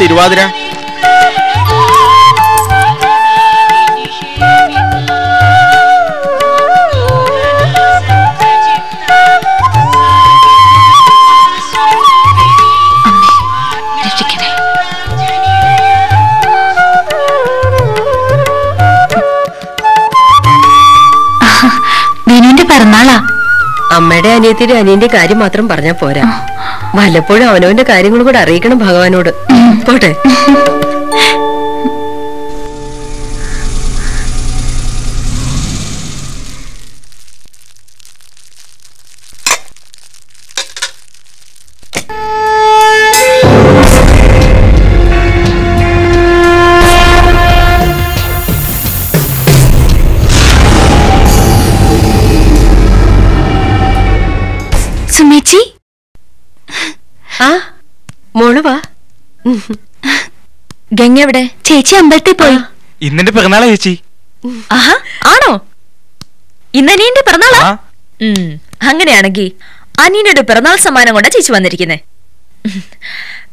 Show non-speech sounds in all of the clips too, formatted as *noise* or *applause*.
തിരുവാതിര? രക്ഷിക്കണേ വിനുവിന്റെ പിറന്നാളാ. അമ്മയുടെ അനിയത്തിന്റെ അനിയന്റെ കാര്യം മാത്രം പറഞ്ഞാൽ പോരാ. വല്ലപ്പോഴും അവനവന്റെ കാര്യങ്ങളും കൂടെ അറിയിക്കണം ഭഗവാനോട്. പോട്ടെ. മോൾ വാ. ഗംഗ എവിടെ? ചേച്ചി അമ്പലത്തിൽ പോയി. ഇന്നെന്റെ പിറന്നാളാ ചേച്ചി. ആഹാ ആണോ? ഇന്ന് അനിയന്റെ പിറന്നാളാ? അങ്ങനെയാണെങ്കിൽ അനിയനൊരു പിറന്നാൾ സമ്മാനം കൊണ്ടാ ചേച്ചി വന്നിരിക്കുന്നേ.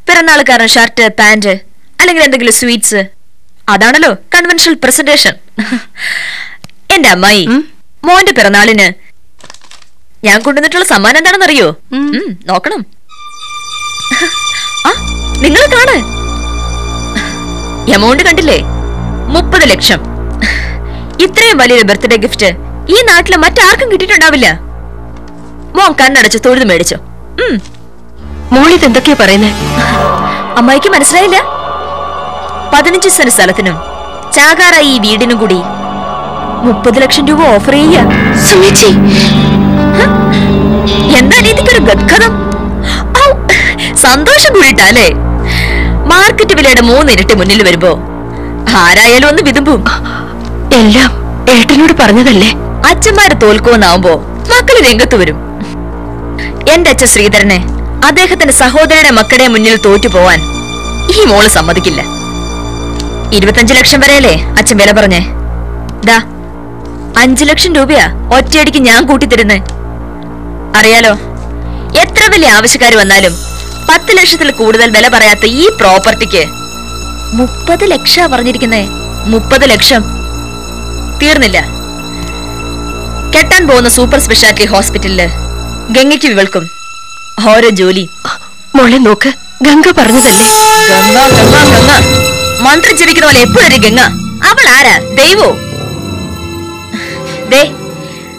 പിറന്നാൾ കാരണം ഷർട്ട് പാന്റ് അല്ലെങ്കിൽ എന്തെങ്കിലും സ്വീറ്റ്സ്. അതാണല്ലോ കൺവെൻഷണൽ പ്രസന്റേഷൻ എന്റെ അമ്മായി മോന്റെ പിറന്നാളിന് ഞാൻ കൊണ്ടുവന്നിട്ടുള്ള സമ്മാനം എന്താണെന്നറിയോ? നോക്കണം. ആ നിങ്ങൾ കാണ് എമൗണ്ട് കണ്ടില്ലേ? മുപ്പത് ലക്ഷം. ഇത്രയും വലിയൊരു ബർത്ത്ഡേ ഗിഫ്റ്റ് ഈ നാട്ടിലെ മറ്റാർക്കും കിട്ടിയിട്ടുണ്ടാവില്ല. മോൻ കണ്ണടച്ച് തൊഴുത് മേടിച്ചോ. മോളിത് എന്തൊക്കെയാ പറയുന്നേ? അമ്മായിക്ക് മനസ്സിലായില്ല? പതിനഞ്ച് സെന്റ് സ്ഥലത്തിനും ചാകാറായി ഈ വീടിനും കൂടി മുപ്പത് ലക്ഷം രൂപ ഓഫർ ചെയ്യ സുമേച്ചി എന്താ നീതിക്കൊരു ഗദ്ഗതം? സന്തോഷം കൂടിയിട്ടല്ലേ മാർക്കറ്റ് വിലയുടെ മൂന്നിരട്ടി മുന്നിൽ വരുമ്പോ ആരായാലും ഒന്ന് വിതുമ്പും. എല്ലാം ഏട്ടനോട് പറഞ്ഞതല്ലേ? അച്ഛന്മാര് തോൽക്കുമെന്നാവുമ്പോ മക്കൾ രംഗത്ത് വരും. എന്റെ അച്ഛൻ ശ്രീധരനെ അദ്ദേഹത്തിന്റെ സഹോദരയുടെ മക്കളുടെ മുന്നിൽ തോറ്റു പോവാൻ ഈ മോൾ സമ്മതിക്കില്ല. ഇരുപത്തഞ്ച് ലക്ഷം വരെയല്ലേ അച്ഛൻ വില പറഞ്ഞേ? ദാ അഞ്ചു ലക്ഷം രൂപയാ ഒറ്റയടിക്ക് ഞാൻ കൂട്ടിത്തരുന്നേ. അറിയാലോ എത്ര വലിയ ആവശ്യക്കാർ വന്നാലും പത്ത് ലക്ഷത്തിൽ കൂടുതൽ വില പറയാത്ത ഈ പ്രോപ്പർട്ടിക്ക്. മുപ്പത് ലക്ഷ പറഞ്ഞിരിക്കുന്നേ. മുപ്പത് ലക്ഷം. തീർന്നില്ല. കെട്ടാൻ പോകുന്ന സൂപ്പർ സ്പെഷ്യാലിറ്റി ഹോസ്പിറ്റലിൽ ഗംഗയ്ക്ക് വിവൾക്കും ഓരോ ജോലി. മോളെ നോക്ക് ഗംഗ പറഞ്ഞതല്ലേ? ഗംഗ ഗംഗ ഗംഗ. മന്ത്രം ജപിക്കുന്ന പോലെ എപ്പോഴൊരു ഗംഗ. അവൾ ആരാ? ദൈവോ? ദേ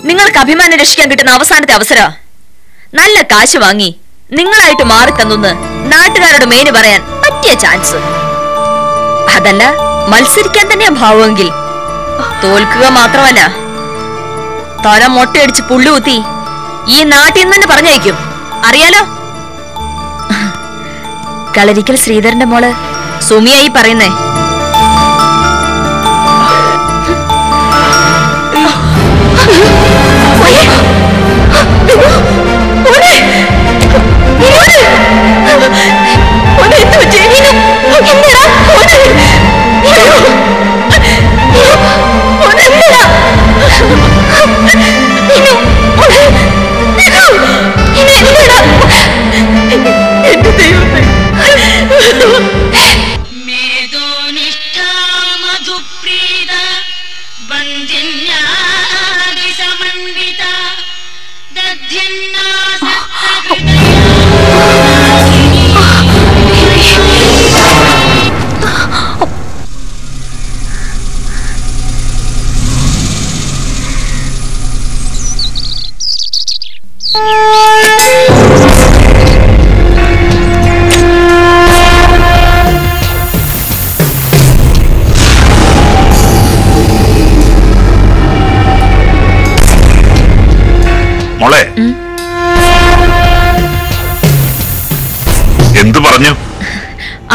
നിങ്ങൾക്ക് അഭിമാനം രക്ഷിക്കാൻ കിട്ടുന്ന അവസാനത്തെ അവസര നല്ല കാശ് വാങ്ങി. നിങ്ങളായിട്ട് മാറി തന്നൊന്ന് നാട്ടുകാരുടെ മേന് പറയാൻ പറ്റിയ ചാൻസ് അതല്ല മത്സരിക്കാൻ തന്നെയാ ഭാവമെങ്കിൽ. തോൽക്കുക മാത്രമല്ല തല മൊട്ടയടിച്ച് പുള്ളുകുത്തി ഈ നാട്ടിൽ നിന്ന് തന്നെ പറഞ്ഞയക്കും. അറിയാലോ? കളരിക്കൽ ശ്രീധരന്റെ മോൾ സുമിയായി പറയുന്നേ.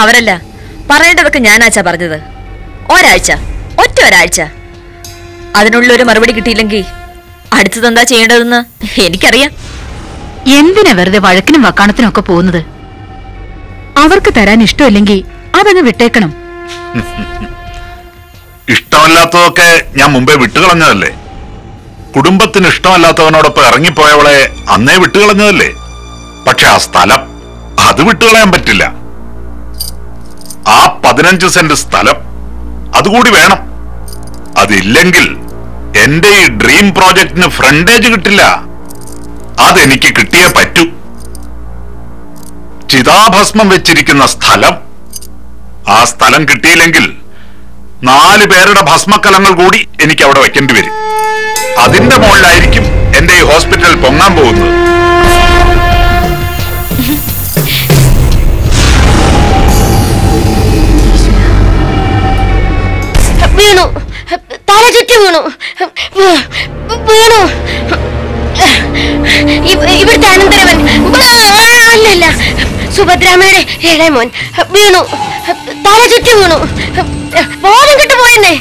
അവരല്ല പറയേണ്ടതൊക്കെ ഞാനാച്ചാ പറഞ്ഞത്. ഒരാഴ്ച ഒറ്റ ഒരാഴ്ച. അതിനുള്ള ഒരു മറുപടി കിട്ടിയില്ലെങ്കിൽ അടുത്തത് എന്താ ചെയ്യേണ്ടതെന്ന് എനിക്കറിയാം. എന്തിനാ വെറുതെ വഴക്കിനും വക്കാണത്തിനും ഒക്കെ പോകുന്നത്? അവർക്ക് തരാൻ ഇഷ്ടമില്ലെങ്കിൽ അതങ്ങ് വിട്ടേക്കണം. *laughs* ഇഷ്ടമല്ലാത്തതൊക്കെ ഞാൻ മുമ്പേ വിട്ടുകളഞ്ഞതല്ലേ? കുടുംബത്തിന് ഇഷ്ടമല്ലാത്തവനോടൊപ്പം ഇറങ്ങിപ്പോയവളെ അന്നേ വിട്ടുകളഞ്ഞതല്ലേ? പക്ഷെ ആ സ്ഥലം അത് വിട്ടുകളയാൻ പറ്റില്ല. പതിനഞ്ച് സെന്റ് സ്ഥലം. അതുകൂടി വേണം. അതില്ലെങ്കിൽ എന്റെ ഈ ഡ്രീം പ്രോജക്റ്റിന് ഫ്രണ്ടേജ് കിട്ടില്ല. അതെനിക്ക് കിട്ടിയേ പറ്റൂ. ചിതാഭസ്മം വെച്ചിരിക്കുന്ന സ്ഥലം. ആ സ്ഥലം കിട്ടിയില്ലെങ്കിൽ നാല് പേരുടെ ഭസ്മക്കലങ്ങൾ കൂടി എനിക്ക് അവിടെ വെക്കേണ്ടി വരും. അതിന്റെ മുകളിലായിരിക്കും എന്റെ ഈ ഹോസ്പിറ്റൽ പൊങ്ങാൻ പോകുന്നത്. വീണു. വീണു. ഇവിടുത്തെ അനന്തരവൻ. അല്ലല്ല. സുഭദ്രാമയുടെ ഏഴേ മോൻ. വീണു. തല ചുറ്റി വീണു. ബോധം കിട്ടു പോയെന്നേ.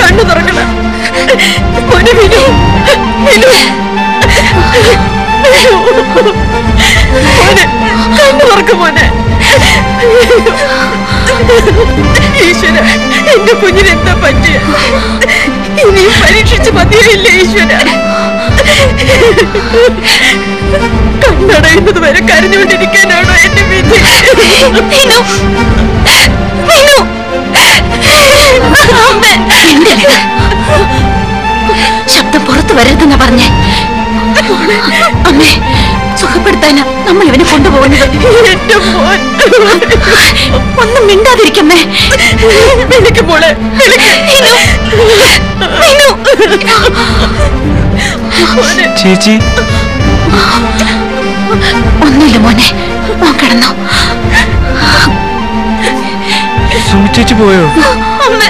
കണ്ണു തുറക്കണം മോനെ വിനു. വിനു. മോനെ കണ്ടവർക്ക് മോനെ. ഈശ്വര എന്റെ കുഞ്ഞിന് എന്താ പറ്റിയ? ഇനി പരീക്ഷിച്ച് മതിയായില്ല ഈശ്വര? കണ്ണടയുന്നത് വരെ കരഞ്ഞുകൊണ്ടിരിക്കാനാണോ എന്റെ വിധി ശബ്ദം പുറത്തു വരരുതെന്നാ പറഞ്ഞേ. അമ്മേ സുഖപ്പെടുത്താനാ നമ്മൾ ഇവനെ കൊണ്ടുപോകുന്നത്. ഒന്നും മിണ്ടാതിരിക്കമ്മേ വിളിക്ക് മോളെ ചേച്ചി. ഒന്നുമില്ല മോനെ മോൻ കിടന്നു. ചേച്ചി പോയോ?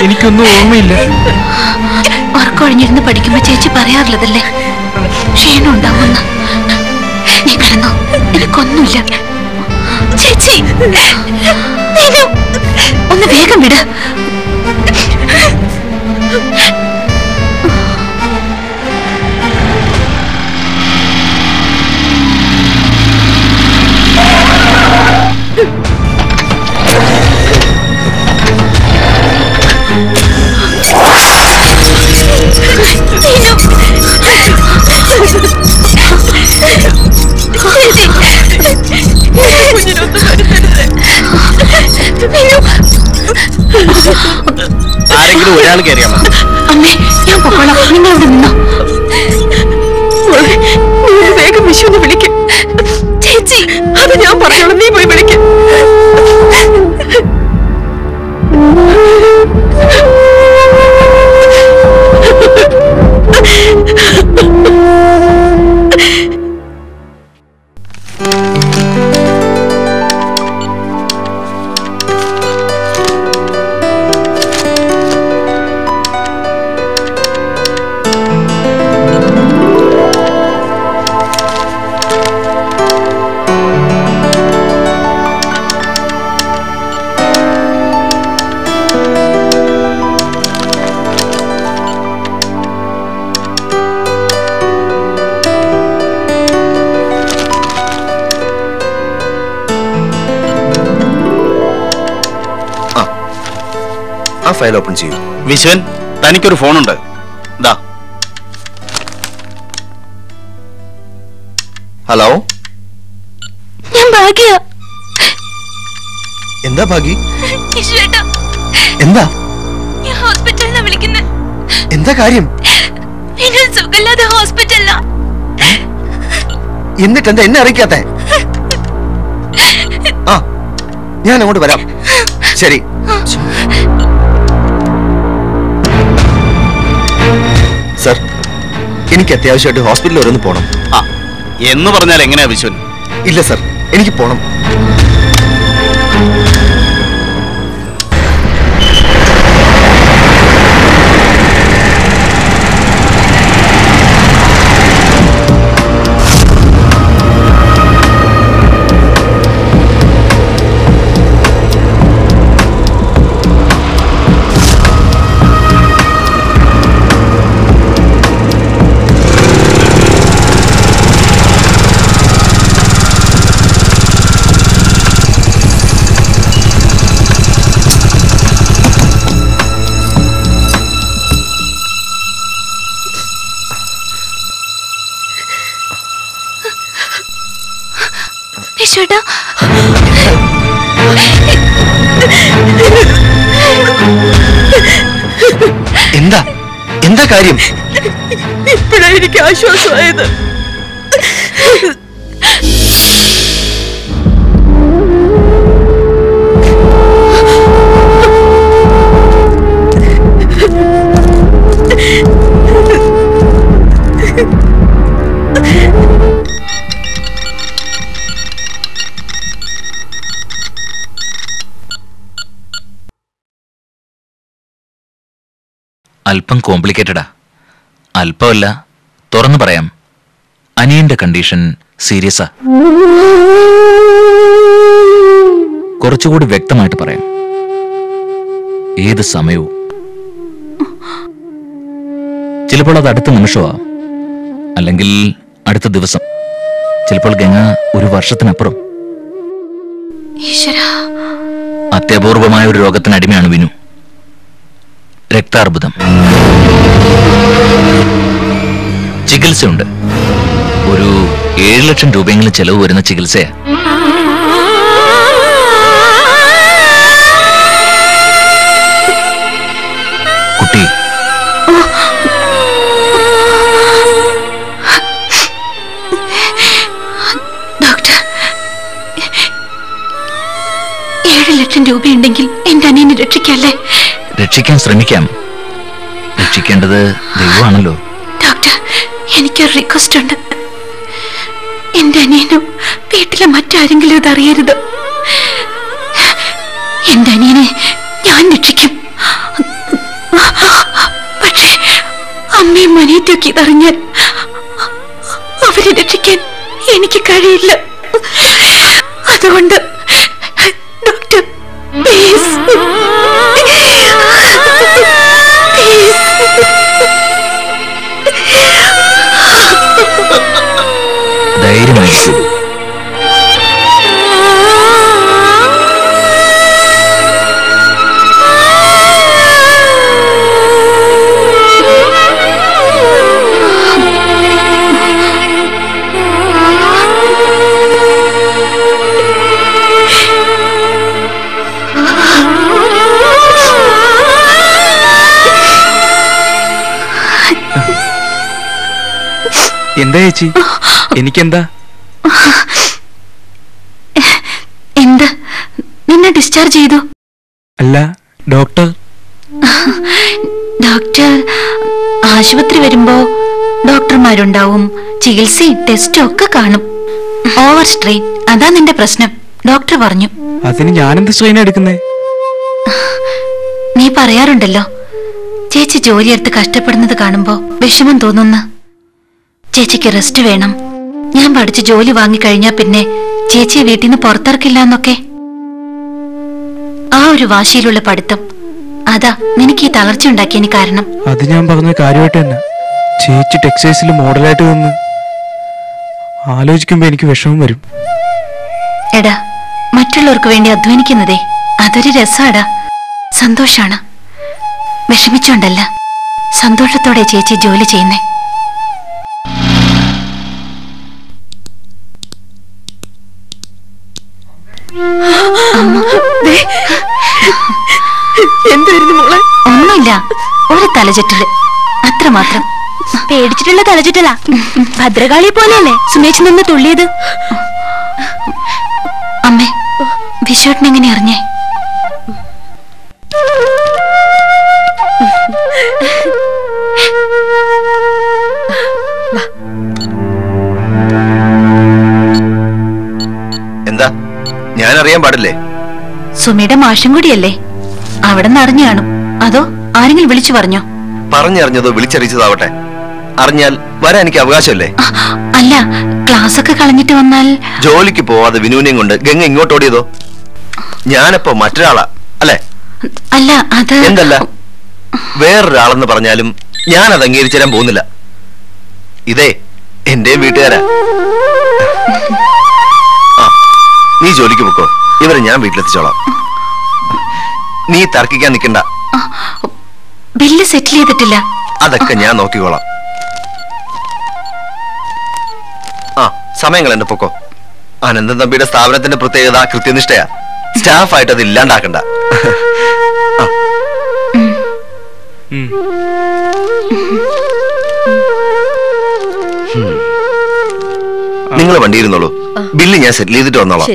എനിക്കൊന്നും ഓർമ്മയില്ല. ഉറക്കൊഴിഞ്ഞിരുന്ന് പഠിക്കുമ്പോ ചേച്ചി പറയാറുള്ളതല്ലേ ക്ഷീണം ഉണ്ടാവുന്ന നീ കിടന്നോ. എനിക്കൊന്നുമില്ല ചേച്ചി നീനു, ഒന്ന് വേഗം വിട്. ആരെങ്കിലും ഒരാൾ കയറിയാ മതി. അമ്മേ ഞാൻ പൊക്കോളാം. നിങ്ങൾ അവിടെ നിന്നോ. വേഗം വിഷുവിനെ വിളിക്കും. ചേച്ചി. അത് ഞാൻ പറഞ്ഞോളാം. നീ പോയി വിളിക്കും. ഫയൽ ഓപ്പൺ ചെയ്യൂ. വിശ്വൻ തനിക്കൊരു ഫോണുണ്ട്. ദാ. ഹലോ? ഞാൻ ഭാഗ്യ. എന്താ ഭാഗി ഈശ്വരേട്ടാ എന്താ? ഞാൻ ഹോസ്പിറ്റലിൽ വിളിക്കുന്നത് എന്താ കാര്യം? സുഖമില്ലാതെ ഹോസ്പിറ്റലിലാ. എന്നിട്ട് എന്താ എന്നെ അറിയിക്കാത്ത? ആ ഞാൻ അങ്ങോട്ട് വരാം. ശരി. എനിക്ക് അത്യാവശ്യമായിട്ട് ഹോസ്പിറ്റലിൽ ഓരോന്ന് പോകണം ആ എന്ന് പറഞ്ഞാൽ എങ്ങനെയാ വിശ്വൻ? ഇല്ല സർ എനിക്ക് പോണം. വിശ്വേട്ടാ എന്താ? എന്താ കാര്യം? ഇപ്പോഴാണ് എനിക്ക് ആശ്വാസമായത്. അല്പം കോംപ്ലിക്കേറ്റഡാ അല്പമല്ല തുറന്നു പറയാം. അനിയന്റെ കണ്ടീഷൻ സീരിയസാ കുറച്ചുകൂടി വ്യക്തമായിട്ട് പറയാം. ഏത് സമയവും. ചിലപ്പോൾ അത് അടുത്ത നിമിഷമാ. അല്ലെങ്കിൽ അടുത്ത ദിവസം. ചിലപ്പോൾ ഗംഗ ഒരു വർഷത്തിനപ്പുറം. അത്യപൂർവമായ ഒരു രോഗത്തിന് അടിമയാണ് വിനു. രക്താർബുദം. ചികിത്സയുണ്ട്. ഒരു ഏഴ് ലക്ഷം രൂപയെങ്കിലും ചെലവ് വരുന്ന ചികിത്സയാ. കുട്ടി. ഡോക്ടർ ഏഴ് ലക്ഷം രൂപയുണ്ടെങ്കിൽ എന്റെ അനിയനെ രക്ഷിക്കല്ലേ? രക്ഷിക്കാൻ ശ്രമിക്കാം. രക്ഷിക്കേണ്ടത് ദൈവമാണല്ലോ. ഡോക്ടർ എനിക്കൊരു റിക്വസ്റ്റ് ഉണ്ട്. എന്റെ അനിയനും വീട്ടിലെ മറ്റാരെങ്കിലും ഇത് അറിയരുത്. എന്റെ അനിയനെ ഞാൻ രക്ഷിക്കും. പക്ഷേ അമ്മയും മനീത്തൊക്കെ ഇതറിഞ്ഞാൽ അവരെ രക്ഷിക്കാൻ എനിക്ക് കഴിയില്ല. അതുകൊണ്ട് എന്താ ചേച്ചി? എനിക്കെന്താ? എന്ത്? നിന്നെ ഡിസ്ചാർജ് ചെയ്തു? അല്ല ഡോക്ടർ ഡോക്ടർ ആശുപത്രി വരുമ്പോ ഡോക്ടർമാരുണ്ടാവും ചികിത്സയും ടെസ്റ്റും ഒക്കെ കാണും. ഓവർ സ്ട്രെയിൻ അതാ നിന്റെ പ്രശ്നം. ഡോക്ടർ പറഞ്ഞു. അതിന് ഞാനെന്ത് സ്ട്രെയിൻ എടുക്കുന്നേ? നീ പറയാറുണ്ടല്ലോ. ചേച്ചി ജോലിയെടുത്ത് കഷ്ടപ്പെടുന്നത് കാണുമ്പോ വിഷമം തോന്നുന്ന. ചേച്ചിക്ക് റെസ്റ്റ് വേണം. ഞാൻ പഠിച്ച് ജോലി വാങ്ങിക്കഴിഞ്ഞാ പിന്നെ ചേച്ചിയെ വീട്ടിൽ നിന്ന് പുറത്തിറക്കില്ല എന്നൊക്കെ. ആ ഒരു വാശിയിലുള്ള പഠിത്തം. അതാ നിനക്ക് ഈ തളർച്ച ഉണ്ടാക്കിയതിന് കാരണം. അത് ഞാൻ പറഞ്ഞ കാര്യമായിട്ട് തന്നെ. ചേച്ചി ടെക്സൈസിൽ മോഡലായിട്ട് നിന്ന് ആലോചിക്കുമ്പോ എനിക്ക് വിഷമം വരും. എടാ മറ്റുള്ളവർക്ക് വേണ്ടി അധ്വാനിക്കുന്നതേ അതൊരു രസാടാ. സന്തോഷാണ്. വിഷമിച്ചോണ്ടല്ല. സന്തോഷത്തോടെ ചേച്ചി ജോലി ചെയ്യുന്നേ. എന്തായിരുന്നു മോളെ? ഒന്നുമില്ല. ഒരു തലചുറ്റൽ. അത്രമാത്രം. പേടിച്ചിട്ടുള്ള തലചുറ്റലാ. ഭദ്രകാളി പോലെയല്ലേ സുമേഷ് നിന്ന് തുള്ളിയത്? അമ്മേ വിശ്വട്ടിനെ എങ്ങനെ അറിഞ്ഞേ? ഞാൻ അറിയാൻ പാടില്ലേ? സുമിയുടെ മാഷം കൂടിയല്ലേ? അവിടെ നിന്ന് അറിഞ്ഞു കാണും. അതോ ആരെങ്കിലും വിളിച്ചു പറഞ്ഞോ? പറഞ്ഞറിഞ്ഞതോ വിളിച്ചറിയിച്ചതാവട്ടെ. അറിഞ്ഞാൽ വരാൻ എനിക്ക് അവകാശമല്ലേ? അല്ല ക്ലാസ് ഒക്കെ കളഞ്ഞിട്ട് വന്നാൽ ജോലിക്ക് പോവാതെ വിനുവിനെയും കൊണ്ട് ഗംഗ ഇങ്ങോട്ട് ഓടിയതോ? ഞാനപ്പോ മറ്റൊരാളാ അല്ലേ? അല്ല അത് എന്തല്ല? വേറൊരാളെന്ന് പറഞ്ഞാലും ഞാൻ അത് അംഗീകരിച്ചു തരാൻ പോകുന്നില്ല. ഇതേ എന്റെ വീട്ടുകാരാ. നീ ജോലിക്ക് പൊക്കോ. ഇവരെ ഞാൻ വീട്ടിലെത്തിച്ചോളാം. നീ തർക്കിക്കാൻ നിൽക്കണ്ട. ബില്ല് സെറ്റിൽ ചെയ്തിട്ടില്ല. അതൊക്കെ ഞാൻ നോക്കിക്കോളാം. ആ സമയങ്ങൾ എന്റെ പൊക്കോ. അനന്തൻ തമ്പിയുടെ സ്ഥാപനത്തിന്റെ പ്രത്യേകത കൃത്യനിഷ്ഠയാ. സ്റ്റാഫായിട്ട് അത് ഇല്ലാണ്ടാക്കണ്ട. നിങ്ങൾ വണ്ടി ഇരുന്നോളൂ ബില്ല് ഞാൻ സെറ്റിൽ ചെയ്തിട്ട് വന്നോളാം.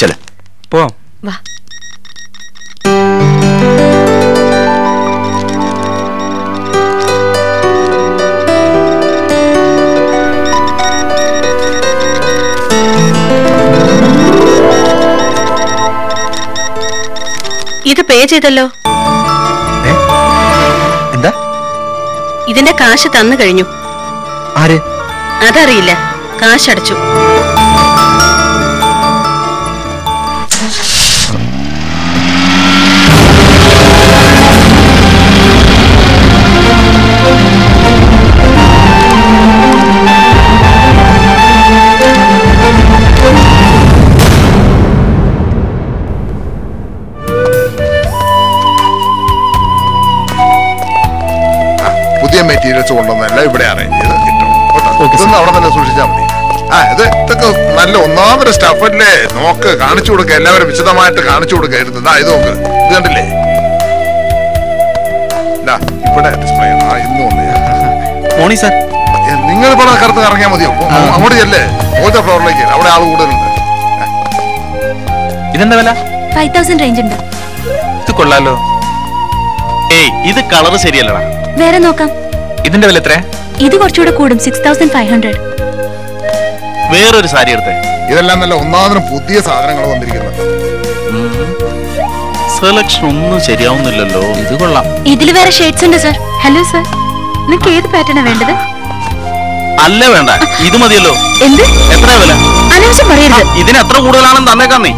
ചെല പോവാം ഇത് പേ ചെയ്തല്ലോ. എന്താ? ഇതിന്റെ കാശ് തന്നു കഴിഞ്ഞു. ആര്? അതറിയില്ല. കാശ് അടച്ചു പുതിയ മെറ്റീരിയൽസ് കൊണ്ടുവന്നെല്ലാം ഇവിടെ അറേഞ്ച് ചെയ്ത് കേട്ടോ. അവിടെ തന്നെ സൂക്ഷിച്ചാൽ മതി. ആ ഇത് ഇതൊക്കെ നല്ല ഒന്നാമത് സ്റ്റഫ് നോക്ക് കാണിച്ചു കൊടുക്കുക എല്ലാവരും വിശദമായിട്ട് കാണിച്ചു കൊടുക്കായിരുന്നു ഇതാ ഇത് നോക്ക് ഇത് കണ്ടില്ലേ? ഇവിടെ ഡിസ്പ്ലേ ആ ഇന്ന് വന്നേ മോർണിംഗ് സാർ. നിങ്ങൾ ഇവിടെ കറുത്ത് ഇറങ്ങിയാൽ മതിയോ? അങ്ങോട്ട് ചെല്ലേ? ഓരോ ഫ്ലോറിലേക്ക് അവിടെ ആൾ കൂടുതലുണ്ട്. ഇതെന്താ വില? ഫൈവ് തൗസൻഡ് റേഞ്ച് ഉണ്ട്. ഇത് കൊള്ളാലോ. ഏയ് ഇത് കളർ ശരിയല്ലടാ. വേറെ നോക്കാം. ഇതിന്റെ വില എത്ര ഇത് കുറച്ചുകൂടെ കൂടും. സിക്സ് തൗസൻഡ് ഫൈവ് ഹൺഡ്രഡ് വേറൊരു സാരി എടുത്തേ. ഇതെല്ലാം നല്ല ഒന്നാമതിനും പുതിയ സാധനങ്ങൾ വന്നിരിക്കുന്നു സെലക്ഷൻ ഒന്നും ശരിയാവുന്നില്ലല്ലോ. ഇത് കൊള്ളാം. ഇതിൽ വേറെ ഷെയ്ഡ്സ് ഉണ്ട് സർ ഹലോ സർ നിങ്ങൾക്ക് ഏത് പാറ്റേണാ വേണ്ടത്? അല്ല വേണ്ട. ഇത് മതിയല്ലോ. എന്ത്? എത്ര വില? അനാവശ്യം പറയരുത്. ഇതിന് എത്ര കൂടുതലാണെന്ന് തന്നേക്കാം നീ.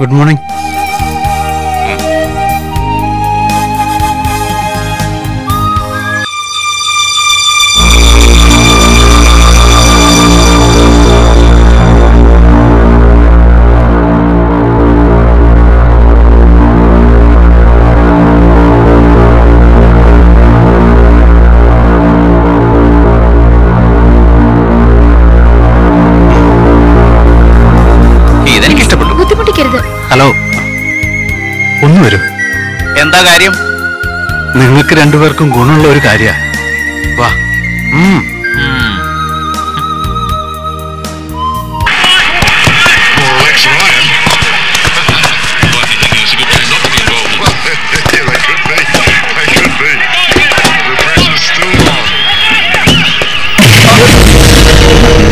ഗുഡ് മോർണിംഗ് എന്താ കാര്യം? നിങ്ങൾക്ക് രണ്ടുപേർക്കും ഗുണമുള്ള ഒരു കാര്യ. വാ.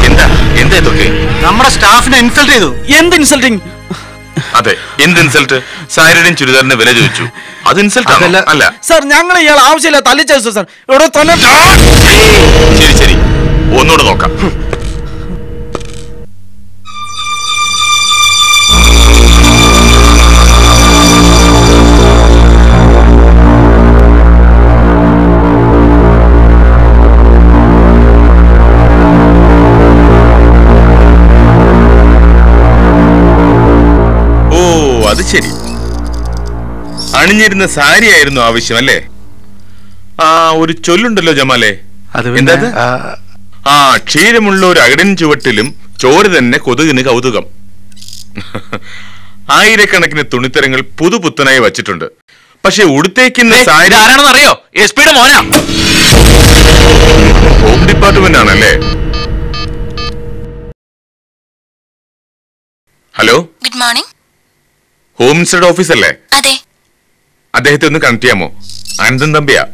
എന്താ? എന്താ ഇതൊക്കെ? നമ്മുടെ സ്റ്റാഫിനെ ഇൻസൾട്ട് ചെയ്തു. എന്ത് ഇൻസൾട്ടിങ്? അതെ എന്ത് ഇൻസൾട്ട്? സാരിയുടെയും ചുരിദാറിന്റെ വില ചോദിച്ചു. അത് ഇൻസൾട്ട് അല്ല. സാർ ഞങ്ങൾ ഇയാൾ ആവശ്യമില്ല തല്ലിച്ചു സാർ. ഇവിടെ തന്നെ ശരി ശരി. ഒന്നുകൂടെ നോക്കാം. അണിഞ്ഞിരുന്ന സാരിയായിരുന്നു ആവശ്യം അല്ലേ? ആ ഒരു ചൊല്ലുണ്ടല്ലോ ജമാലെ. എന്താ ആ ക്ഷീരമുള്ള ഒരു അകടൻ ചുവട്ടിലും ചോര തന്നെ കൊതുകിന് കൗതുകം. *laughs* ആയിരക്കണക്കിന് തുണിത്തരങ്ങൾ പുതുപുത്തനായി വച്ചിട്ടുണ്ട്. പക്ഷെ ഉടുത്തേക്കുന്ന സാരി ആരാണെന്ന് അറിയോ എസ് പിയുടെ മോനാ. ഹോം ഡിപ്പാർട്ട്മെന്റ് ആണല്ലേ? ഹലോ ഗുഡ് മോർണിംഗ് ഹോം മിനിസ്റ്ററുടെ ഓഫീസ് അല്ലേ? അതെ. അദ്ദേഹത്തെ ഒന്ന് കണക്ട് ചെയ്യാമോ? അനന്തൻ തമ്പിയാ.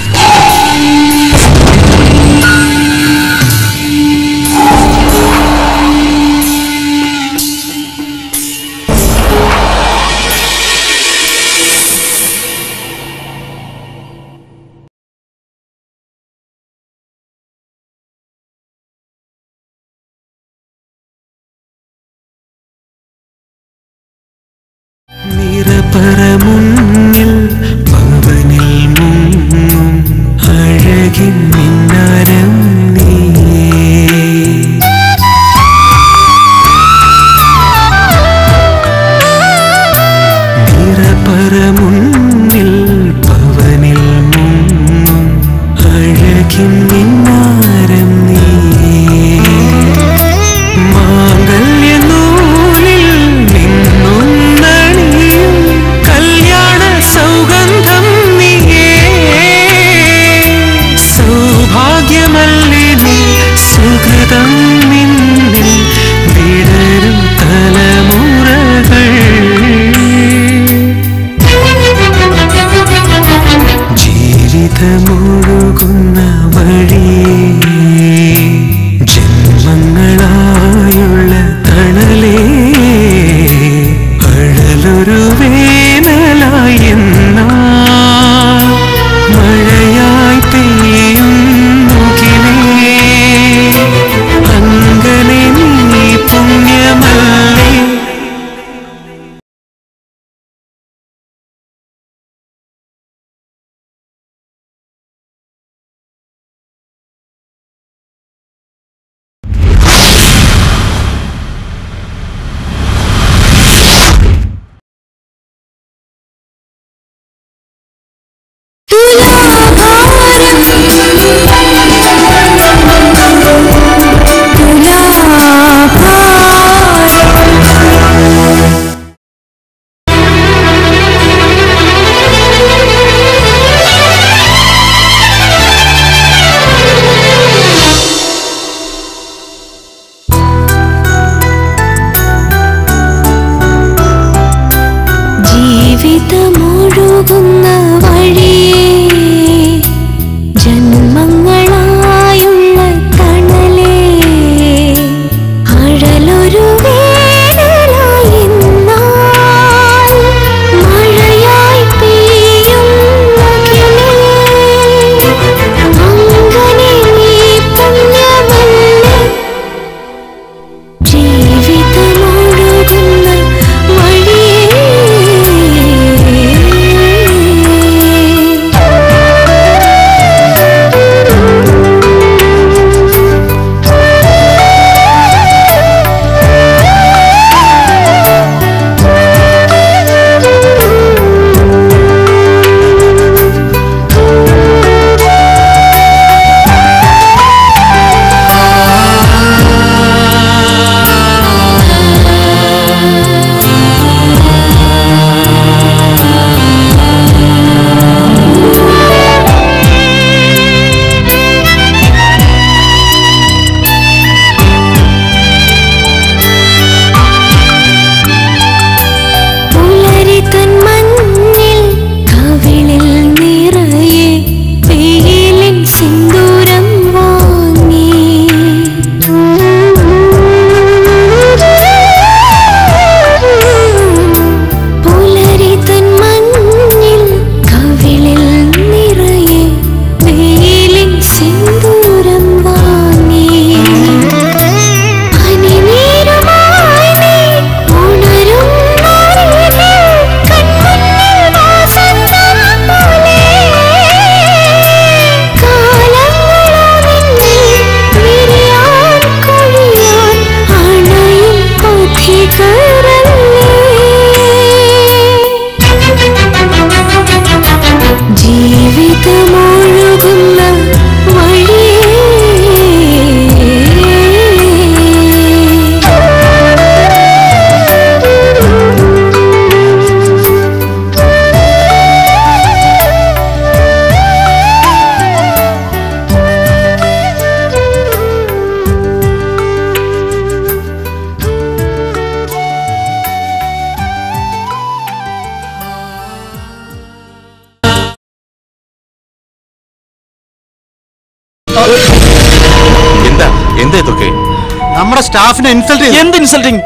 നമ്മുടെ സ്റ്റാഫിനെ ഇൻസൾട്ട് എന്ത് ഇൻസൾട്ടിങ്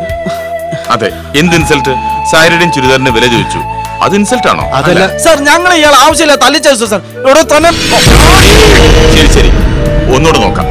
അതെ എന്ത് ഇൻസൾട്ട് സാരിയുടെയും ചുരിദാറിന്റെ വില ചോദിച്ചു. അത് ഇൻസൾട്ട് ആണോ? അതല്ല. സാർ ഞങ്ങൾ ഇയാൾ ആവശ്യമില്ല തല്ലിച്ചു സാർ. ഇവിടെ തന്നെ. ശരി ശരി. ഒന്നുകൂടെ നോക്കാം.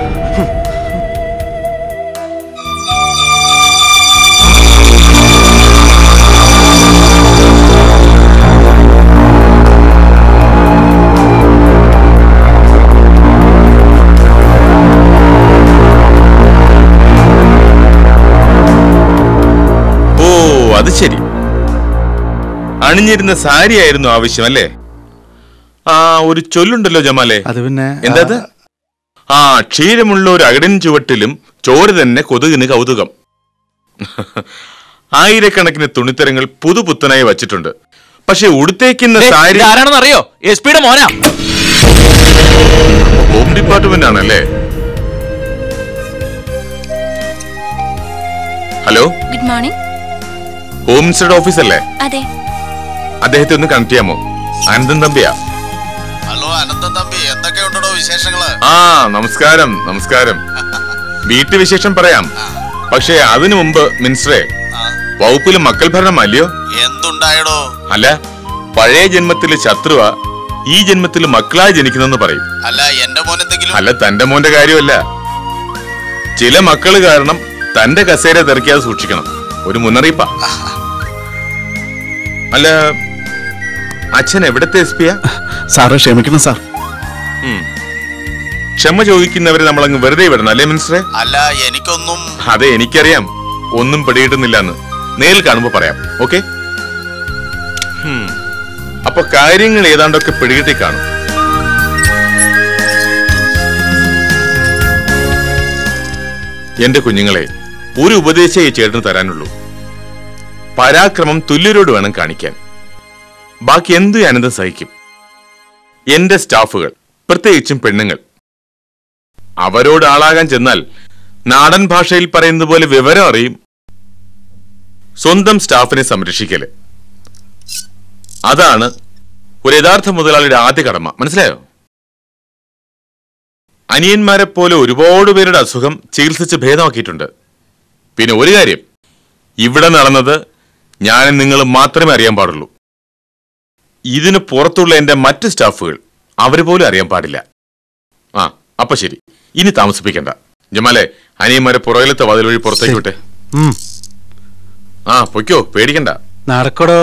അണിഞ്ഞിരുന്ന സാരിയായിരുന്നു ആവശ്യം അല്ലേ? ആ ഒരു ചൊല്ലുണ്ടല്ലോ ജമാലെ. അത് പിന്നെ എന്താ ആ ക്ഷീരമുള്ള ഒരു അകടൻ ചുവട്ടിലും ചോര തന്നെ കൊതുകിന് കൗതുകം. *laughs* ആയിരക്കണക്കിന് തുണിത്തരങ്ങൾ പുതുപുത്തനായി വച്ചിട്ടുണ്ട്. പക്ഷെ ഉടുത്തേക്കുന്ന സാരി ആരാണെന്ന് അറിയോ എസ് പിയുടെ മോനാ. ഹോം ഡിപ്പാർട്ട്മെന്റ് ആണല്ലേ hello good morning home office അല്ലേ? അതെ. അദ്ദേഹത്തെ ഒന്ന് കണക്ട് ചെയ്യാമോ? അനന്തൻ തമ്പിയാ? ഹലോ അനന്തൻ തമ്പി എന്തൊക്കെ എന്തൊക്കെയുണ്ടോ വിശേഷങ്ങൾ? ആ നമസ്കാരം നമസ്കാരം. വീട്ടു വിശേഷം പറയാം. പക്ഷേ അതിനു മുമ്പ് മിനിസ്റ്ററെ വകുപ്പിൽ മക്കൾ ഭരണം അല്ലയോ? എന്തുണ്ടായടോ? അല്ല പഴയ ജന്മത്തിൽ ശത്രുവ ഈ ജന്മത്തിൽ മക്കളായി ജനിക്കുന്നെന്ന് പറയും. അല്ല എന്റെ മോൻ എന്തെങ്കിലും അല്ല തന്റെ മോന്റെ കാര്യമല്ല. ചില മക്കൾ കാരണം തന്റെ കസേര തിറക്കിയാതെ സൂക്ഷിക്കണം. ഒരു മുന്നറിയിപ്പാ. അല്ല അച്ഛൻ എവിടത്തെ എസ് പിയാ സാറ് ക്ഷമിക്കണം സാർ. ക്ഷമ ചോദിക്കുന്നവരെ നമ്മൾ അങ്ങ് വെറുതെ വിടണം അല്ലേ മിനിസ്റ്ററെ? അല്ല എനിക്കൊന്നും അതെ എനിക്കറിയാം. ഒന്നും പിടികിട്ടുന്നില്ലെന്ന്. നേരിൽ കാണുമ്പോ പറയാം. ഓക്കെ? അപ്പൊ കാര്യങ്ങൾ ഏതാണ്ടൊക്കെ പിടികിട്ടി കാണും. എന്റെ കുഞ്ഞുങ്ങളെ ഒരു ഉപദേശം ഈ ചേട്ടന് തരാനുള്ളൂ. പരാക്രമം തുല്യരോട് വേണം കാണിക്കാൻ. ബാക്കി എന്തു അനന്ത സഹിക്കും. എന്റെ സ്റ്റാഫുകൾ പ്രത്യേകിച്ചും പെണ്ണുങ്ങൾ. അവരോട് ആളാകാൻ ചെന്നാൽ നാടൻ ഭാഷയിൽ പറയുന്നത് പോലെ വിവരം അറിയും. സ്വന്തം സ്റ്റാഫിനെ സംരക്ഷിക്കൽ. അതാണ് ഒരു യഥാർത്ഥ മുതലാളിയുടെ ആദ്യ കടമ. മനസ്സിലായോ? അനിയന്മാരെ പോലെ ഒരുപാട് പേരുടെ അസുഖം ചികിത്സിച്ച് ഭേദമാക്കിയിട്ടുണ്ട്. പിന്നെ ഒരു കാര്യം ഇവിടെ നടന്നത് ഞാനും നിങ്ങൾ മാത്രമേ അറിയാൻ പാടുള്ളൂ. ഇതിന് പുറത്തുള്ള എന്റെ മറ്റ് സ്റ്റാഫുകൾ അവർ പോലും അറിയാൻ പാടില്ല. ആ അപ്പൊ ശരി. ഇനി താമസിപ്പിക്കണ്ട. ജമാലെ അനിയന്മാരെ പുറകിലത്തെ വാതിൽ വഴി പുറത്തേക്ക് വിട്ടെ. ആ പൊയ്ക്കോ പേടിക്കണ്ട. നടക്കടോ.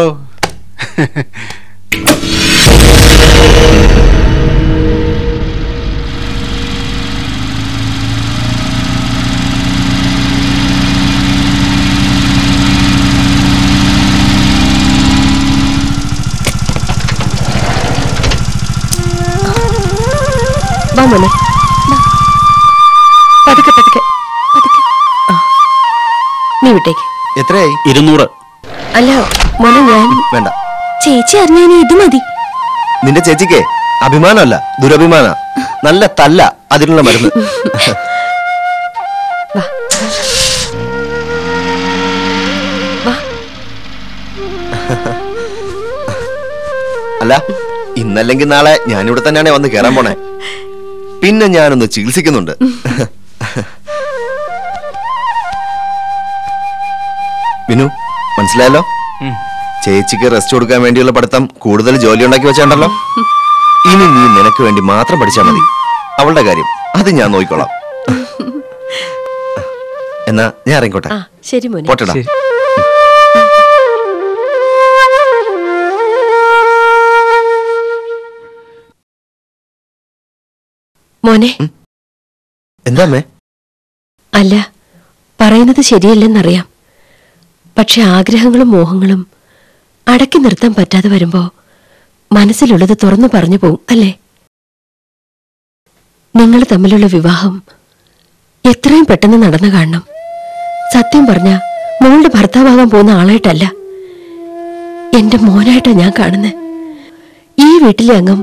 വാ മോനെ പതുക്കെ പതുക്കെ. ആ. നീ വിട്ടേക്ക്. എത്രയായി? ഇരുന്നൂറ്. അല്ല മോനെ ഞാൻ വേണ്ട. ചേച്ചി അറിഞ്ഞതിന് ഇത് മതി. നിന്റെ ചേച്ചിക്ക് അഭിമാനമല്ല ദുരഭിമാന. നല്ല തല്ല അതിനുള്ള മരുന്ന്. അല്ല ഇന്നല്ലെങ്കിൽ നാളെ ഞാനിവിടെ തന്നെയാണ് വന്ന് കയറാൻ പോണേ. പിന്നെ ഞാനൊന്ന് ചികിത്സിക്കുന്നുണ്ട്. വിനു മനസ്സിലായല്ലോ? ചേച്ചിക്ക് റെസ്റ്റ് കൊടുക്കാൻ വേണ്ടിയുള്ള പഠിത്തം കൂടുതൽ ജോലി ഉണ്ടാക്കി വെച്ചാണ്ടല്ലോ? ഇനി നീ നിനക്ക് വേണ്ടി മാത്രം പഠിച്ചാൽ മതി. അവളുടെ കാര്യം അത് ഞാൻ നോക്കിക്കോളാം. *laughs* എന്നാ ഞാൻ ഇറങ്ങിക്കോട്ടെ? ശരി മോനെ. പോട്ടെടാ. മോനെ. എന്താ അല്ല പറയുന്നത് ശരിയല്ലെന്നറിയാം. പക്ഷെ ആഗ്രഹങ്ങളും മോഹങ്ങളും അടക്കി നിർത്താൻ പറ്റാതെ വരുമ്പോ മനസ്സിലുള്ളത് തുറന്നു പറഞ്ഞു പോവും അല്ലേ? നിങ്ങൾ തമ്മിലുള്ള വിവാഹം എത്രയും പെട്ടെന്ന് നടന്നു കാണണം. സത്യം പറഞ്ഞ മോളുടെ ഭർത്താവാകാൻ പോകുന്ന ആളായിട്ടല്ല എന്റെ മോനായിട്ടാ ഞാൻ കാണുന്നത് ഈ വീട്ടിലെ അംഗം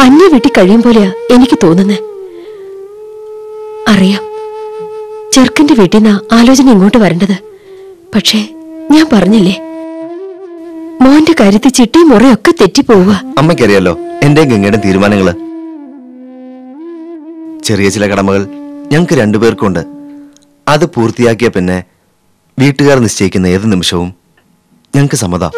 അന്യ വീട്ടിൽ കഴിയും പോലെയാ എനിക്ക് തോന്നുന്നത് അറിയാം. ചെറുക്കന്റെ വീട്ടിൽ നിന്നാ ആലോചന ഇങ്ങോട്ട് വരേണ്ടത്. പക്ഷേ ഞാൻ പറഞ്ഞില്ലേ? മോന്റെ കാര്യത്തിൽ ചിട്ടി മുറയൊക്കെ തെറ്റിപ്പോവുക. അമ്മയ്ക്കറിയാലോ എന്റെ ഗംഗയുടെ തീരുമാനങ്ങൾ. ചെറിയ ചില കടമകൾ ഞങ്ങൾക്ക് രണ്ടുപേർക്കും ഉണ്ട് അത് പൂർത്തിയാക്കിയ പിന്നെ വീട്ടുകാർ നിശ്ചയിക്കുന്ന ഏത് നിമിഷവും ഞങ്ങൾക്ക് സമ്മതം.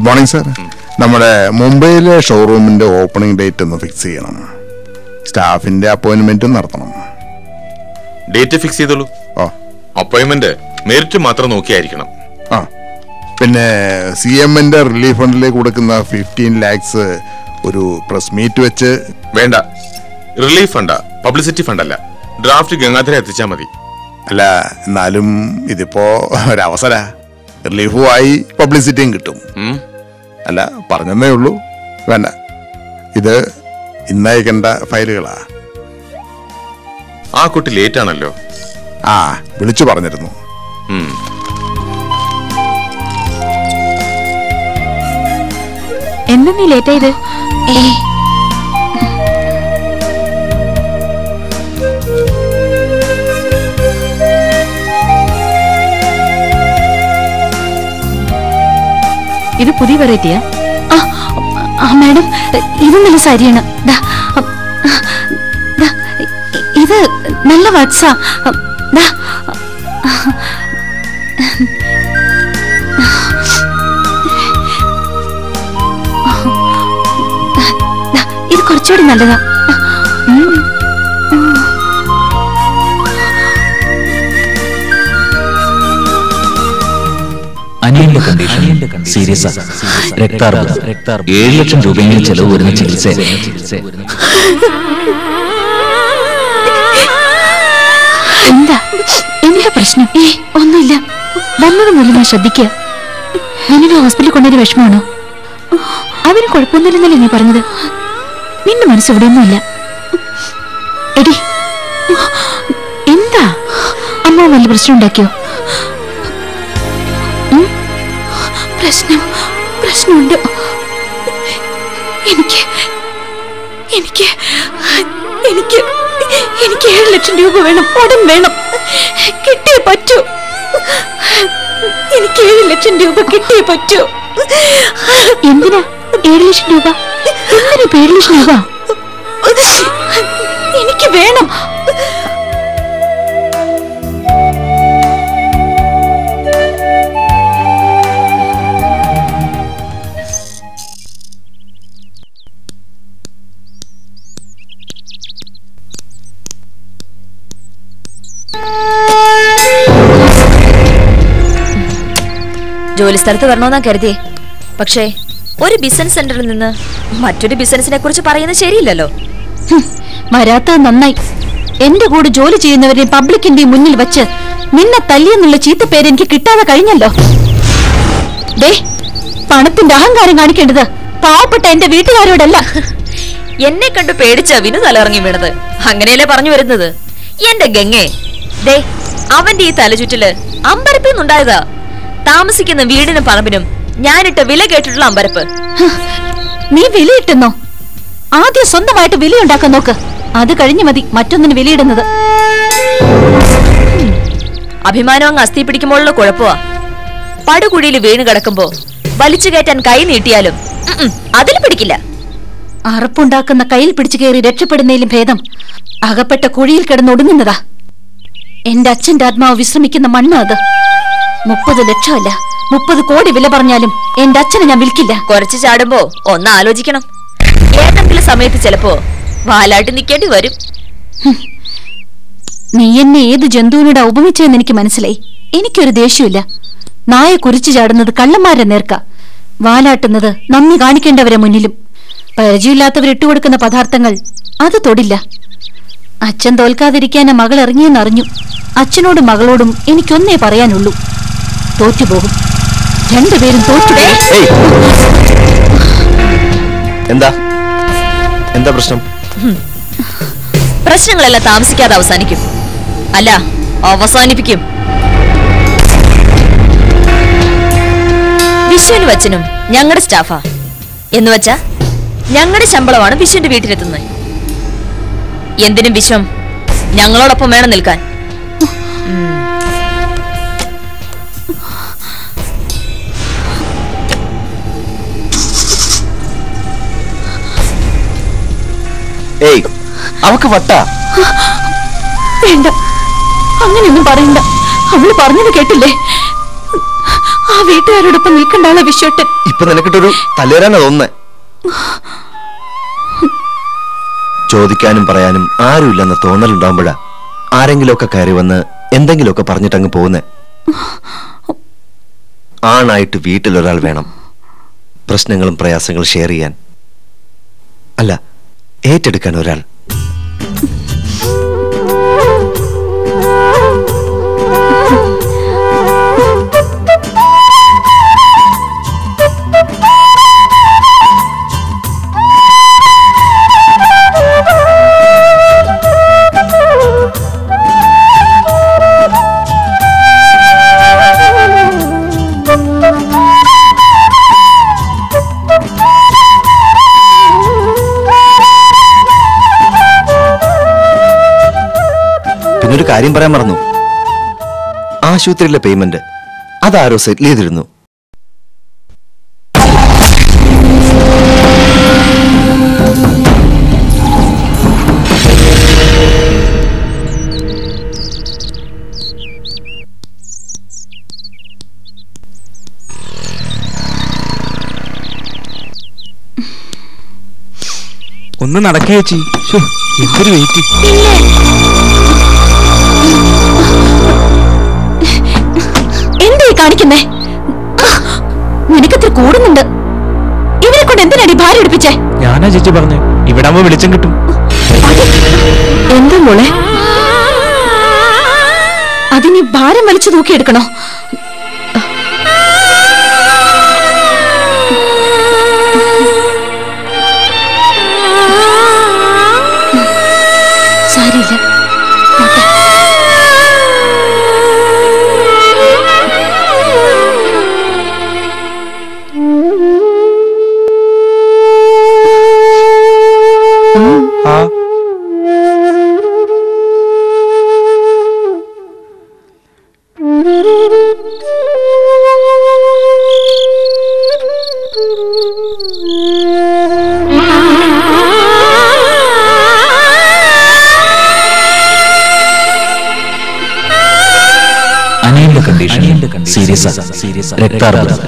ഗുഡ് മോർണിംഗ് സാർ നമ്മുടെ മുംബൈയിലെ ഷോറൂമിന്റെ ഓപ്പണിംഗ് ഡേറ്റ് ഒന്ന് ഫിക്സ് ചെയ്യണം. സ്റ്റാഫിന്റെ അപ്പോയിന്റ്മെന്റും നടത്തണം. ഡേറ്റ് ഫിക്സ് ചെയ്തോളൂ. ഓ അപ്പോയിന്റ്മെന്റ് മെറിറ്റ് മാത്രം നോക്കിയായിരിക്കണം. ആ. പിന്നെ സി എമ്മിന്റെ റിലീഫ് ഫണ്ടിലേക്ക് കൊടുക്കുന്ന ഫിഫ്റ്റീൻ ലാക്സ് ഒരു പ്രസ് മീറ്റ് വെച്ച് വേണ്ട. റിലീഫ് ഫണ്ടാ പബ്ലിസിറ്റി ഫണ്ടല്ല ഡ്രാഫ്റ്റ് ഗംഗാധര എത്തിച്ചാൽ മതി. അല്ല എന്നാലും ഇതിപ്പോ ഒരവസര. റിലീഫുമായി പബ്ലിസിറ്റിയും കിട്ടും. അല്ല പറഞ്ഞതേ ഉള്ളൂ. വേണ്ട. ഇത് ഇന്നയക്കേണ്ട ഫയലുകളാ. ആ കുട്ടി ലേറ്റ് ആണല്ലോ. ആ വിളിച്ചു പറഞ്ഞിരുന്നു. എന്താ നീ ലേറ്റ് ആയത്? ഇത് പുതിയ വെറൈറ്റിയാ. മാഡം ഇത് നല്ല സാരിയാണ്. ഇത് നല്ല വട്സാ. ഇത് കുറച്ചുകൂടി നല്ലതാ. അനിയന്റെ കണ്ടീഷൻ സീരിയസ് രക്താർബുദം ഏഴ് ലക്ഷം രൂപയെങ്കിലും ചെലവ് വരുന്ന ചികിത്സ. എന്താ? എന്താ പ്രശ്നം? ഏ ഒന്നുമില്ല. വന്നത് മൂലം ഞാൻ ശ്രദ്ധിക്കുക. നിന്നെ ഹോസ്പിറ്റലിൽ കൊണ്ടൊരു വിഷമമാണോ? അവന് കുഴപ്പമൊന്നുമില്ലെന്നല്ലേ നീ പറഞ്ഞത്. നിന്റെ മനസ്സിവിടെയൊന്നുമില്ല എടി എന്താ? അമ്മ വലിയ പ്രശ്നം ഉണ്ടാക്കിയോ? പ്രശ്നം പ്രശ്നമുണ്ട്. എനിക്ക് എനിക്ക് എനിക്ക് എനിക്ക് ഏഴ് ലക്ഷം രൂപ വേണം ഉടൻ വേണം. കിട്ടിയേ പറ്റൂ. എനിക്ക് ഏഴ് ലക്ഷം രൂപ കിട്ടിയേ പറ്റൂ. എന്തിനാ? ഏഴ് ലക്ഷം രൂപ? എന്തിനാ ഏഴ് ലക്ഷം രൂപ? എനിക്ക് വേണം. ജോലി സ്ഥലത്ത് വരണമെന്നാ കരുതിയേ. പക്ഷേ ഒരു ബിസിനസ് സെന്ററിൽ നിന്ന് മറ്റൊരു ബിസിനസിനെ കുറിച്ച് പറയുന്നത് ശരിയില്ലല്ലോ. വരാത്തത് നന്നായി. എന്റെ കൂടെ ജോലി ചെയ്യുന്നവരെ പബ്ലിക്കിന്റെ മുന്നിൽ വെച്ച് നിന്നെ തല്ലിയെന്നുള്ള ചീത്ത പേര് എനിക്ക് കിട്ടാതെ കഴിഞ്ഞല്ലോ. പണത്തിന്റെ അഹങ്കാരം കാണിക്കേണ്ടത് പാവപ്പെട്ട എന്റെ വീട്ടുകാരോടല്ല. എന്നെ കണ്ടു പേടിച്ച വിനു തലറങ്ങി വീണത്. അങ്ങനെയല്ലേ പറഞ്ഞു വരുന്നത്? എന്റെ ഗംഗേ ദേ അവന്റെ ഈ തലചുറ്റിൽ അമ്പരപ്പിന്നുണ്ടായതാ. താമസിക്കുന്ന വീടിനും പറമ്പിനും ഞാനിട്ട് വില കേട്ടിട്ടുള്ള അമ്പരപ്പ്. നീ വിലയിട്ടുന്നോ? ആദ്യം സ്വന്തമായിട്ട് വില വിലയുണ്ടാക്കാൻ നോക്ക്. അത് കഴിഞ്ഞു മതി മറ്റൊന്നിന് വിലയിടുന്നത്. അഭിമാനം അങ്ങ് അസ്ഥി പിടിക്കുമ്പോഴുള്ള കുഴപ്പമാ. പടുകുഴിയിൽ വീണ് കിടക്കുമ്പോ വലിച്ചു കയറ്റാൻ കൈ നീട്ടിയാലും അതിൽ പിടിക്കില്ല. അറപ്പുണ്ടാക്കുന്ന കയ്യിൽ പിടിച്ചു കയറി രക്ഷപ്പെടുന്നതിലും ഭേദം. അകപ്പെട്ട കുഴിയിൽ കിടന്നൊടുങ്ങുന്നതാ എന്റെ അച്ഛന്റെ ആത്മാവ് വിശ്രമിക്കുന്ന മണ്ണാ അത്. മുപ്പത് ലക്ഷമല്ല മുപ്പത് കോടി വില പറഞ്ഞാലും എന്റെ അച്ഛനെ ഞാൻ വിൽക്കില്ല. കുറച്ച് ചാടുമ്പോ ഒന്ന് ആലോചിക്കണം. ഏതെങ്കിലും സമയത്ത് ചിലപ്പോ വാലാട്ടി നിൽക്കേണ്ടി വരും. നീ എന്നെ ഏത് ജന്തുവിനോട് ഉപമിച്ചതെന്ന് എനിക്ക് മനസ്സിലായി. എനിക്കൊരു ദേഷ്യമില്ല. നായ കുറിച്ചു ചാടുന്നത് കള്ളന്മാരെ നേർക്ക. വാലാട്ടുന്നത് നന്ദി കാണിക്കേണ്ടവരെ മുന്നിലും. പരിചയമില്ലാത്തവർ ഇട്ടുകൊടുക്കുന്ന പദാർത്ഥങ്ങൾ അത് തൊടില്ല. അച്ഛൻ തോൽക്കാതിരിക്കാൻ മകൾ ഇറങ്ങിയെന്നറിഞ്ഞു അച്ഛനോടും മകളോടും എനിക്കൊന്നേ പറയാനുള്ളൂ. തോറ്റുപോകും. രണ്ടുപേരും തോറ്റുപോകും എന്താ? എന്താ പ്രശ്നം? പ്രശ്നങ്ങളെല്ലാം താമസിക്കാതെ അവസാനിക്കും. അല്ല അവസാനിപ്പിക്കും. വിശ്വനും അച്ഛനും ഞങ്ങളുടെ സ്റ്റാഫാ. എന്ന് വെച്ചാ ഞങ്ങളുടെ ശമ്പളമാണ് വിശ്വന്റെ വീട്ടിലെത്തുന്നത്. എന്തിനും വിശ്വം ഞങ്ങളോടൊപ്പം വേണം നിൽക്കാൻ. ഏയ് അവക്ക് വട്ടാ. വേണ്ട. അങ്ങനെയൊന്നും പറയണ്ട. അവൾ പറഞ്ഞത് കേട്ടില്ലേ? ആ വീട്ടുകാരോടൊപ്പം നിൽക്കണ്ടാളെ വിശ്വട്ടൻ? ഇപ്പൊ നിനക്കിട്ടൊരു തലേരാനാ തോന്നുന്നേ. ചോദിക്കാനും പറയാനും ആരുമില്ലെന്ന തോന്നലുണ്ടാവുമ്പോഴാ ആരെങ്കിലുമൊക്കെ കയറി വന്ന് എന്തെങ്കിലുമൊക്കെ പറഞ്ഞിട്ടങ്ങ് പോകുന്നേ. ആണായിട്ട് വീട്ടിലൊരാൾ വേണം. പ്രശ്നങ്ങളും പ്രയാസങ്ങളും ഷെയർ ചെയ്യാൻ. അല്ല ഏറ്റെടുക്കാൻ ഒരാൾ കാര്യം പറയാൻ മറന്നു. ആശുപത്രിയിലെ പേയ്മെന്റ് അതാരോ സെറ്റിൽ ചെയ്തിരുന്നു. ഒന്ന് നടക്കേച്ചി ശ്ശോ, എന്തൊരു വെയിറ്റ് കാണിക്കുന്നേ? നിനക്കത്ര കൂടുന്നുണ്ട്. ഇവരെ കൊണ്ട് എന്തിനാടി ഭാര്യ എടുപ്പിച്ചേ? ഞാനാ ചേച്ചി പറഞ്ഞു ഇവിടെ വെളിച്ചം കിട്ടും. എന്താ മോളെ? അതിനി ഭാരം വലിച്ചു തൂക്കിയെടുക്കണോ? കണ്ടീഷൻ സീരിയസ് സീരിയസ് രക്താർബുദം.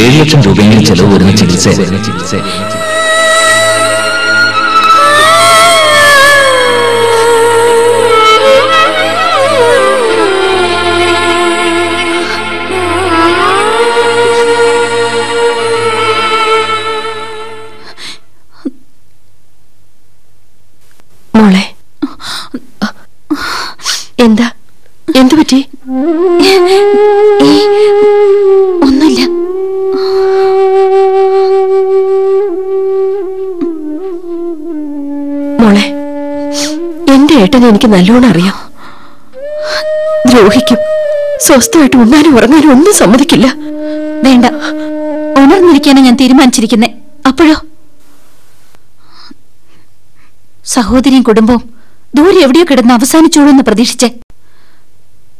ഏഴ് ലക്ഷം രൂപയെങ്കിലും ചെലവ് വരുന്ന ചികിത്സ ചികിത്സ മോളെ എന്താ? എന്തു പറ്റി? ഒന്നുമില്ല. മോളെ എന്റെ ഏട്ടനെ എനിക്ക് നല്ലോണം അറിയാം. ദ്രോഹിക്കും. സ്വസ്ഥമായിട്ട് ഉണ്ണാനും ഉറങ്ങാനും ഒന്നും സമ്മതിക്കില്ല. വേണ്ട. ഉണർന്നിരിക്കാനാണ് ഞാൻ തീരുമാനിച്ചിരിക്കുന്നത് അപ്പോഴോ? സഹോദരിയും കുടുംബവും ദൂരെ എവിടെയോ കിടന്ന് അവസാനിച്ചോളൂ എന്ന് പ്രതീക്ഷിച്ചേ.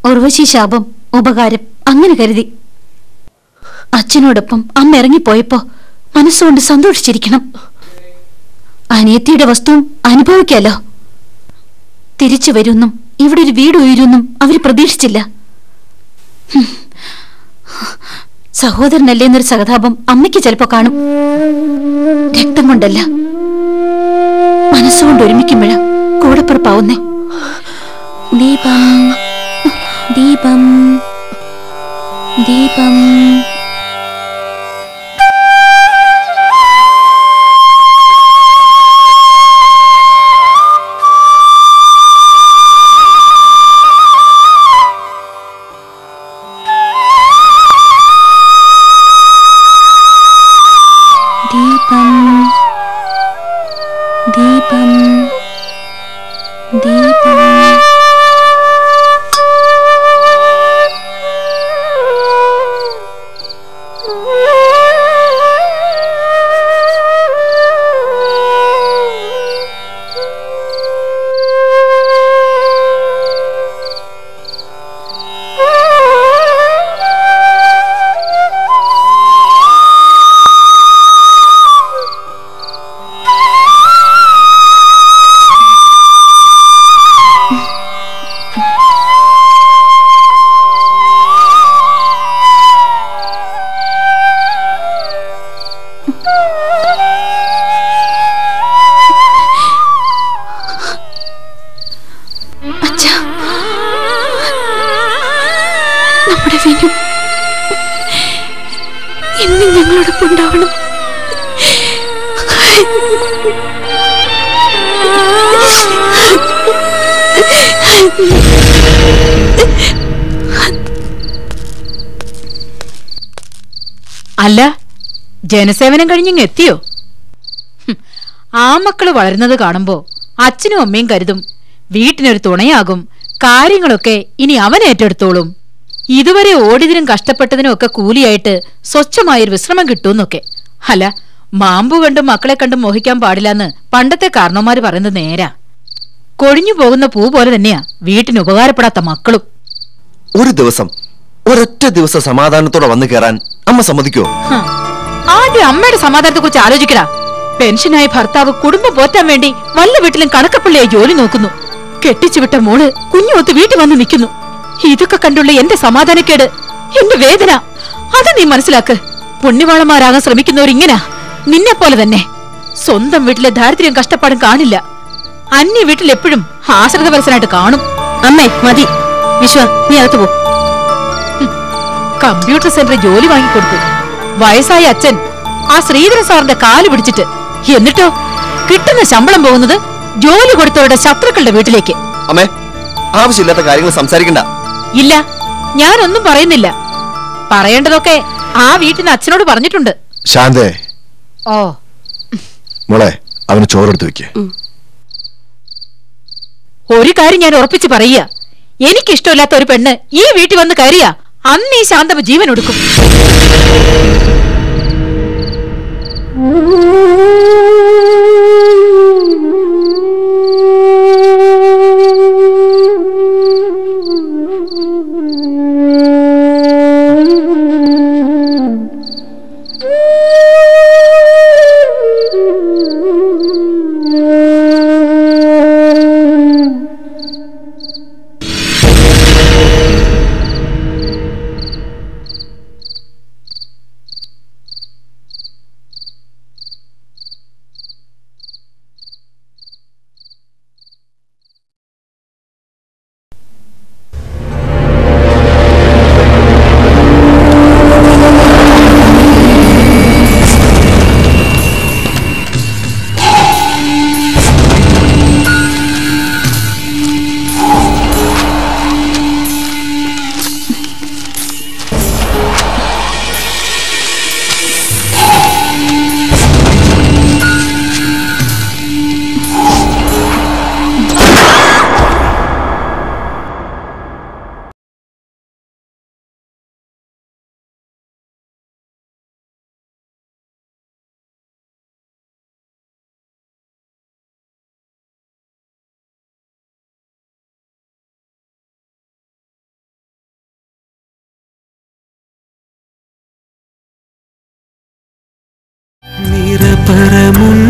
ഉർവശി ശാപം ഉപകാരം അങ്ങനെ കരുതി. അച്ഛനോടൊപ്പം അമ്മ ഇറങ്ങിപ്പോയപ്പോ മനസ്സുകൊണ്ട് സന്തോഷിച്ചിരിക്കണം. അനിയത്തിയുടെ വസ്തുവും അനുഭവിക്കാലോ. തിരിച്ചു വരുമെന്നും ഇവിടെ ഒരു വീട് ഉയരുമെന്നും അവർ പ്രതീക്ഷിച്ചില്ല. സഹോദരനല്ലേ എന്നൊരു സഹതാപം അമ്മയ്ക്ക് ചിലപ്പോ കാണും. രക്തം കൊണ്ടല്ല. മനസ്സുകൊണ്ട് ഒരുമിക്കുമ്പോഴാ കൂടപ്പുറപ്പാവുന്നേ. ദീപം. ीपं दीपम्। അല്ല ജനസേവനം കഴിഞ്ഞിങ് എത്തിയോ? ആ മക്കൾ വളരുന്നത് കാണുമ്പോ അച്ഛനും അമ്മയും കരുതും വീട്ടിനൊരു തുണയാകും കാര്യങ്ങളൊക്കെ ഇനി അവൻ ഏറ്റെടുത്തോളും. ഇതുവരെ ഓടിയതിനും കഷ്ടപ്പെട്ടതിനും ഒക്കെ കൂലിയായിട്ട് സ്വച്ഛമായൊരു വിശ്രമം കിട്ടൂന്നൊക്കെ അല്ല മാമ്പു കണ്ടും മക്കളെ കണ്ടും മോഹിക്കാൻ പാടില്ലെന്ന് പണ്ടത്തെ കാരണവന്മാര് പറയുന്നത് നേരാ. കൊഴിഞ്ഞു പോകുന്ന പൂ പോലെ തന്നെയാ വീട്ടിന് ഉപകാരപ്പെടാത്ത മക്കളും. ഒരു ദിവസം ഒരൊറ്റ ദിവസം സമാധാനത്തോടെ വന്നു കയറാൻ അമ്മ സമ്മതിക്കോ. ആദ്യം അമ്മയുടെ സമാധാനത്തെ കുറിച്ച് ആലോചിക്കടാ. പെൻഷനായ ഭർത്താവ് കുടുംബം പോറ്റാൻ വേണ്ടി വല്ല വീട്ടിലും കണക്കപ്പള്ളിയായി ജോലി നോക്കുന്നു. കെട്ടിച്ചുവിട്ട മോൾ കുഞ്ഞുമൊത്ത് വീട്ടിൽ വന്ന് നിൽക്കുന്നു. ഇതൊക്കെ കണ്ടുള്ള എന്റെ സമാധാനക്കേട് എന്റെ വേദന. അത് നീ മനസ്സിലാക്ക്. പുണ്യവാളന്മാരാകാൻ ശ്രമിക്കുന്നവർ ഇങ്ങനാ. നിന്നെ പോലെ തന്നെ. സ്വന്തം വീട്ടിലെ ദാരിദ്ര്യം കഷ്ടപ്പാടും കാണില്ല. അന്യ വീട്ടിൽ എപ്പോഴും ആശ്രിതപരസനായിട്ട് കാണും. അമ്മേ മതി. വിശ്വ നീ അകത്ത് പോ. കമ്പ്യൂട്ടർ സെന്ററിൽ ജോലി വാങ്ങിക്കൊടുത്തു. വയസ്സായ അച്ഛൻ ആ ശ്രീധരൻ സാറിന്റെ കാൽ പിടിച്ചിട്ട് എന്നിട്ടോ? കിട്ടുന്ന ശമ്പളം പോകുന്നത് ജോലി കൊടുത്തവരുടെ ശത്രുക്കളുടെ വീട്ടിലേക്ക്. അമ്മേ ആവശ്യമില്ലാത്ത കാര്യങ്ങൾ സംസാരിക്കണ്ട. ഇല്ല ഞാനൊന്നും പറയുന്നില്ല. പറയേണ്ടതൊക്കെ ആ വീട്ടിന് അച്ഛനോട് പറഞ്ഞിട്ടുണ്ട്. ശാന്തേ. ഓ. മോളെ അവന് ചോറെടുത്ത് വെക്ക്. ഒരു കാര്യം ഞാൻ ഉറപ്പിച്ച് പറയുക. എനിക്കിഷ്ടമില്ലാത്ത ഒരു പെണ്ണ് ഈ വീട്ടിൽ വന്ന് കയറിയ അന്ന് ഈ ശാന്തമ ജീവൻ ഒടുക്കും *laughs* നിറപറമുന്നിൽ